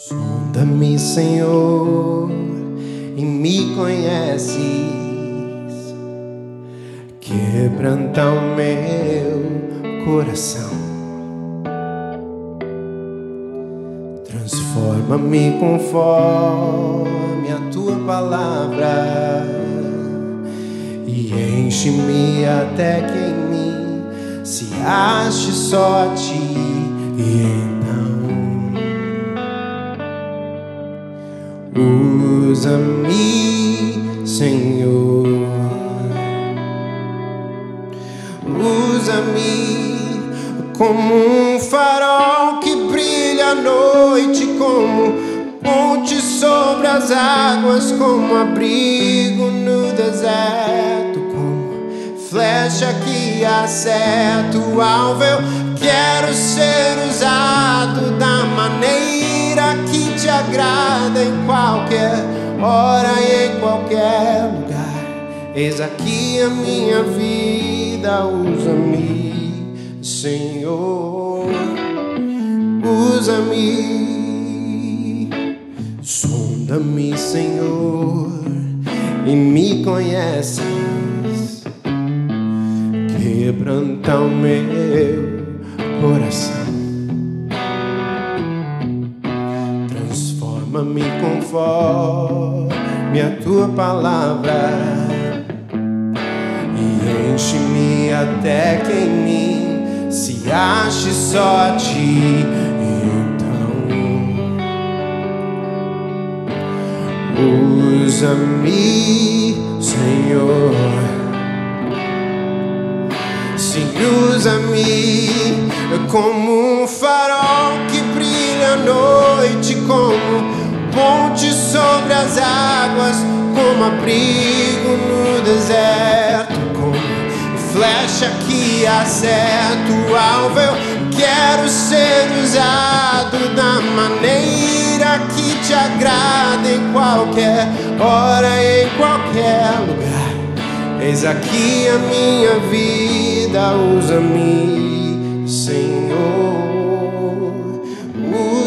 Sonda-me, Senhor, e me conheces. Quebranta o meu coração. Transforma-me conforme a tua palavra e enche-me até que em mim se ache só a ti. E então usa-me, Senhor. Usa-me como um farol que brilha à noite, como ponte sobre as águas, como abrigo no deserto, como flecha que acerta o alvo. Eu quero ser usado da maneira agrada em qualquer hora e em qualquer lugar. Eis aqui a minha vida, usa-me, Senhor, usa-me, sonda-me, Senhor, e me conheces, quebranta o meu coração, transforma-me conforme a tua palavra e enche-me até que em mim se ache só a ti. Então, usa-me, Senhor. Sim, usa-me como um farol que brilha à noite, as águas, como abrigo no deserto, como flecha que acerta o alvo. Eu quero ser usado da maneira que te agrada em qualquer hora, em qualquer lugar. Eis aqui a minha vida, usa-me, Senhor,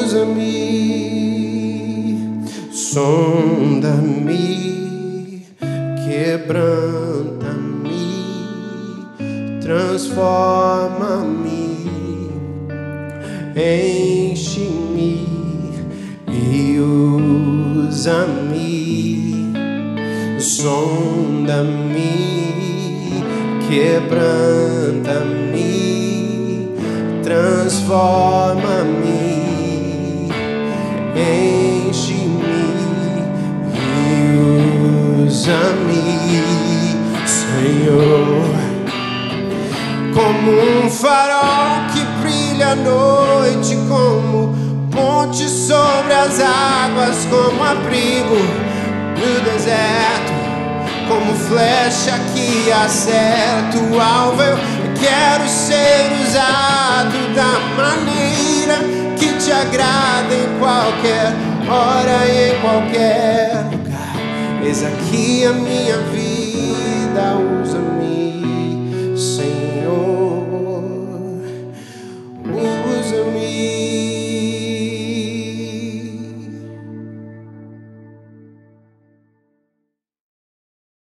usa-me, sonda-me, quebranta-me, transforma-me, enche-me e usa-me, sonda-me, quebranta-me, transforma-me, Senhor, como um farol que brilha à noite, como ponte sobre as águas, como abrigo no deserto, como flecha que acerta o alvo. Eu quero ser usado da maneira que te agrada em qualquer hora e em qualquer. Eis aqui a minha vida.